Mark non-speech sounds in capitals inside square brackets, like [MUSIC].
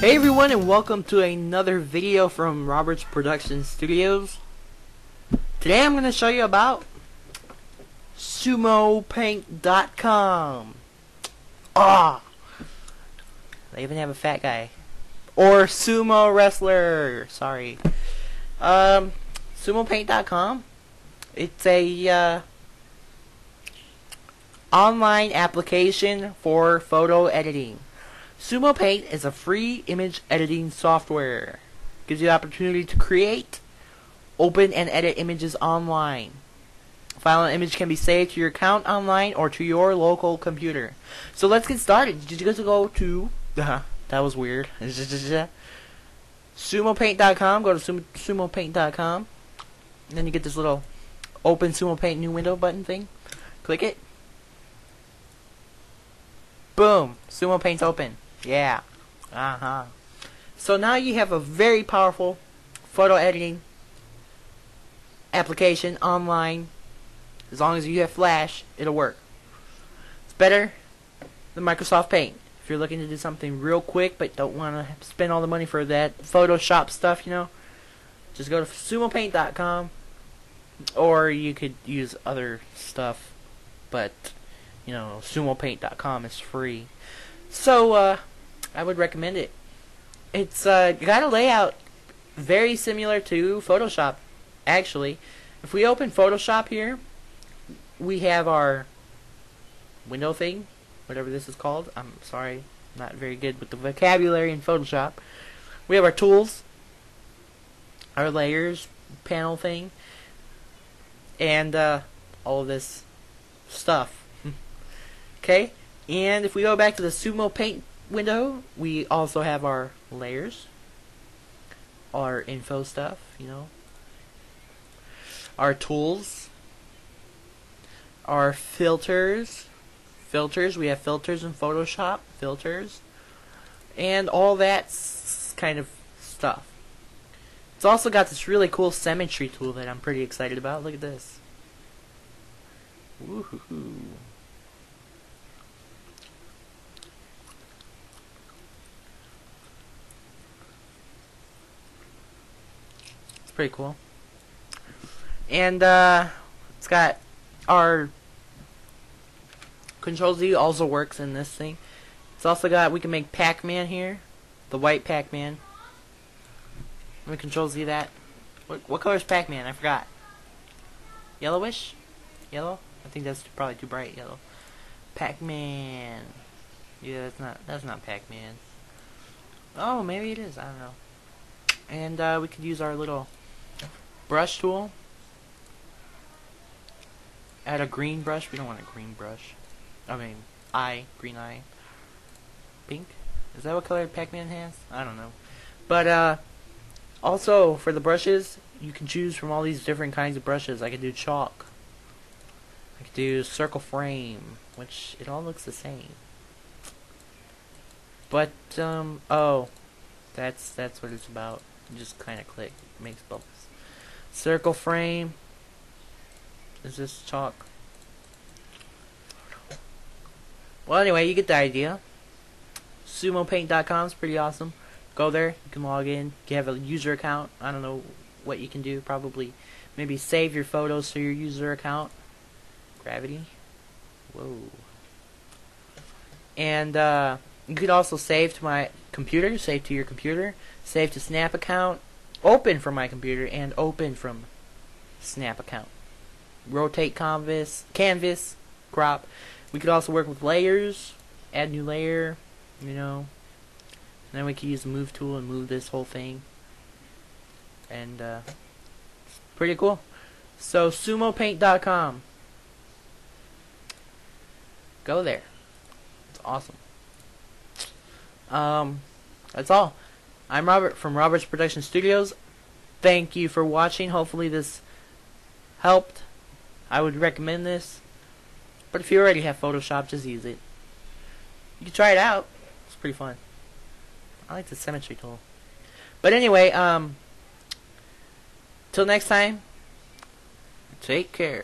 Hey everyone and welcome to another video from Roberts Production Studios. Today I'm going to show you about SumoPaint.com. Ah! They even have a fat guy. Or sumo wrestler. Sorry. Um, SumoPaint.com. It's a uh, online application for photo editing. Sumo Paint is a free image editing software. Gives you the opportunity to create, open, and edit images online. File and image can be saved to your account online or to your local computer. So let's get started. Did you guys go to... [LAUGHS] Uh, that was weird. [LAUGHS] SumoPaint.com. Go to sumo, SumoPaint.com. And then you get this little open Sumo Paint new window button thing. Click it. Boom. Sumo Paint's open. Yeah. Uh-huh. So now you have a very powerful photo editing application online. As long as you have Flash, it'll work. It's better than Microsoft Paint. If you're looking to do something real quick but don't want to spend all the money for that Photoshop stuff, you know, just go to sumopaint.com or you could use other stuff, but you know, sumopaint.com is free. So, uh, I would recommend it. It's uh, got a layout very similar to Photoshop, actually. If we open Photoshop here, we have our window thing, whatever this is called. I'm sorry, not very good with the vocabulary in Photoshop. We have our tools, our layers panel thing, and uh, all of this stuff. [LAUGHS] okay, and if we go back to the Sumo Paint window, we also have our layers, our info stuff, you know, our tools, our filters, filters, we have filters in Photoshop, filters, and all that kind of stuff. It's also got this really cool symmetry tool that I'm pretty excited about. Look at this. Woohoo. Pretty cool. And uh, it's got our Control Z also works in this thing. It's also got we can make Pac-Man here, the white Pac-Man. Let me Control Z that. What what color is Pac-Man? I forgot. Yellowish, yellow. I think that's probably too bright yellow. Pac-Man. Yeah, that's not that's not Pac-Man. Oh, maybe it is. I don't know. And uh, we could use our little brush tool. Add a green brush. We don't want a green brush. I mean, eye, green eye. Pink? Is that what color Pac-Man has? I don't know. But, uh, also, for the brushes, you can choose from all these different kinds of brushes. I can do chalk. I can do circle frame, which it all looks the same. But, um, oh, that's, that's what it's about. You just kind of click. It makes bubbles. Circle frame. Is this chalk? Well, anyway, you get the idea. SumoPaint.com is pretty awesome. Go there. You can log in. You have a user account. I don't know what you can do. Probably maybe save your photos to your user account. Gravity. Whoa. And uh, you could also save to my computer. Save to your computer. Save to Snap account open from my computer and open from Snap account. Rotate canvas, canvas, crop. We could also work with layers, add new layer, you know. And then we could use the move tool and move this whole thing. And uh, pretty cool. So sumopaint.com. Go there. It's awesome. Um, that's all. I'm Robert from Roberts Production Studios. Thank you for watching. Hopefully this helped. I would recommend this. But if you already have Photoshop, just use it. You can try it out. It's pretty fun. I like the symmetry tool. But anyway, um, till next time, take care.